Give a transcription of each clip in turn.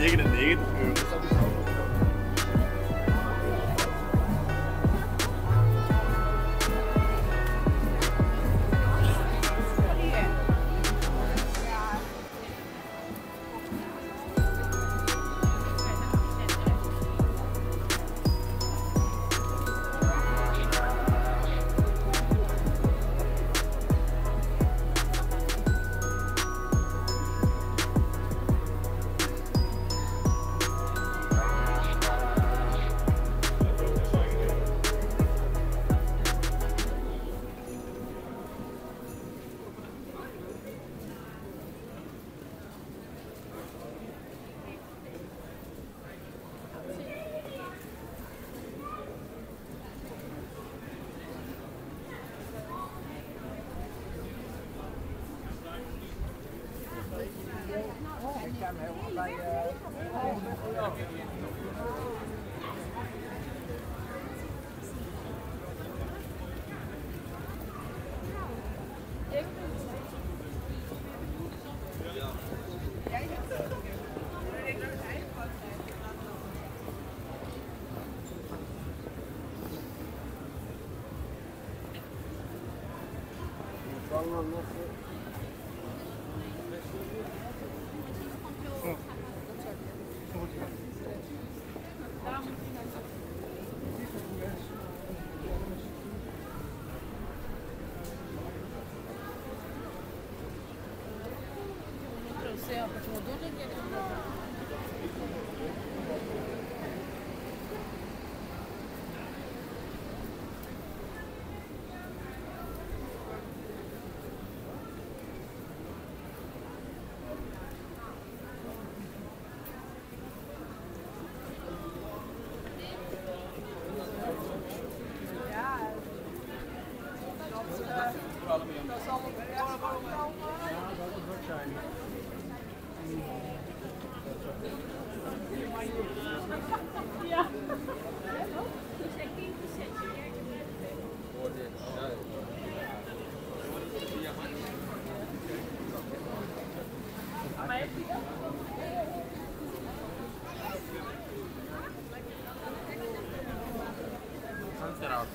99 euro. Trouxe a partir do dia que né, Get out.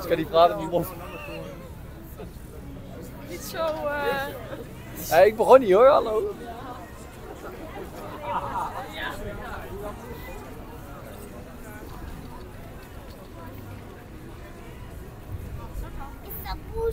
Ich kann die Frage nicht um. Niet zo. Uh... Hey, ik begon niet hoor, hallo. Ja. Is dat boer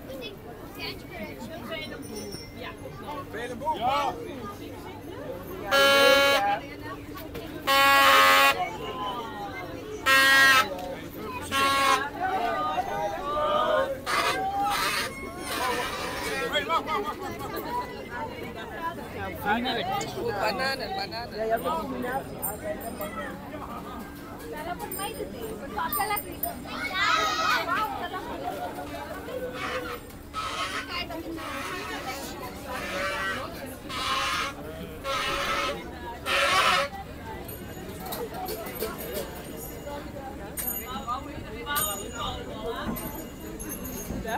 banana, banana. Yeah, Yeah.